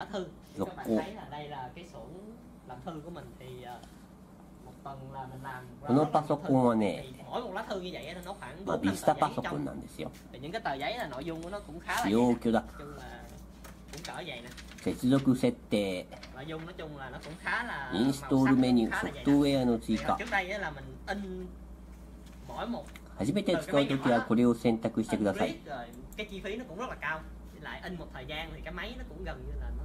lá thư Như các bạn Rốt cuộc. thấy là đây là cái xưởng làm thư của mình thì ờ, một tuần là mình làm このパソコンはね、 thì mỗi một lá thư như vậy á, nó khoảng まあ、 4 ビ năm ス tờ タパ giấy ソコン trong なんですよ。 thì những cái tờ giấy là nội dung của nó cũng khá là 使 dày 用 nè. 許諾 nói chung là cũng cỡ vậy nè 接続設定 nội dung nói chung là nó cũng khá là インストールメニュー màu ソ sắc フ cũng ト khá ウ là dày ェアの nè. 追 Thì 加 trước đây á là mình in mỗi một 初めて使うときはこれを選択してください clip rồi cái chi phí nó cũng rất là cao với lại in một thời gian thì cái máy nó cũng gần như là nó